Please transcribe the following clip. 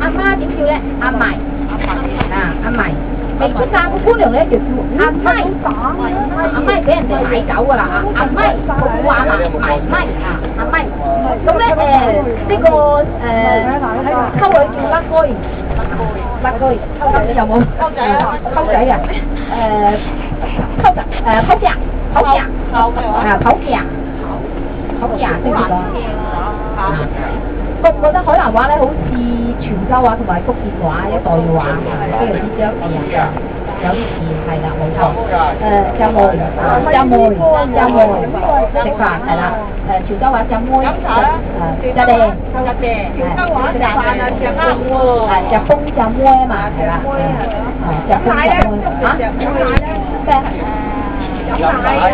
阿媽點叫咧？阿米啊，阿米。美出嫁個姑娘咧就叫阿咪，阿咪。俾人哋買走噶啦，阿阿咪，普話嘛，埋咪。啊，阿咪。咁咧誒呢個誒溝女叫甩居，甩居，溝仔有冇？溝仔啊，溝仔啊，誒溝仔誒溝夾，溝夾，啊？溝夾，溝夾識唔識講？覺唔覺得海南話咧好似泉州话同埋福建话一代嘅话，非常之相似啊！有啲似系啦，冇错。诶就妹，就妹，就妹食饭系啦。诶潮州话就妹，诶就地，就地。潮州话食饭啊，就啱喎。诶就风就妹啊嘛，系啦。诶就风就妹吓。咩？饮奶。